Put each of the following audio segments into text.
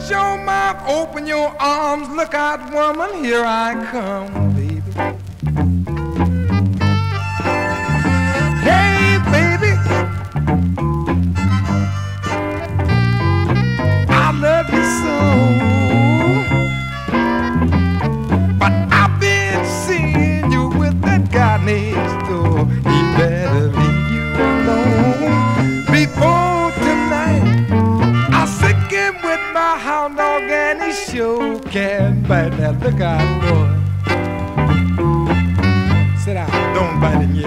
Shut your mouth, open your arms, look out, woman, here I come, baby. hound dog and he sure can bite that look out boy. Sit down, don't bite him yet.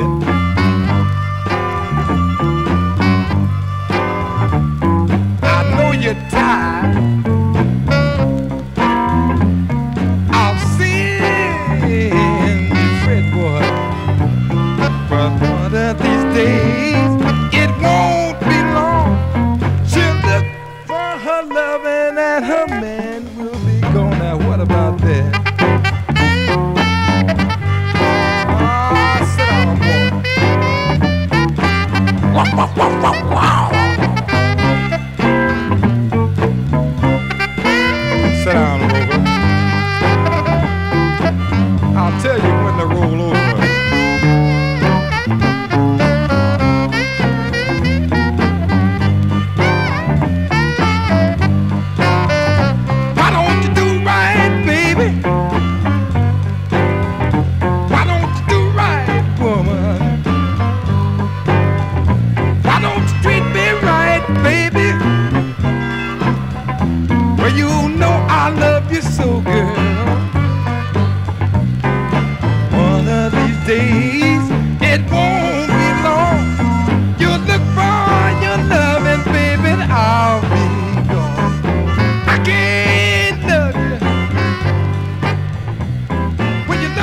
I know you're tired. these days over.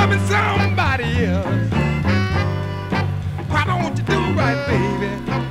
loving somebody else. Why don't you do right, baby?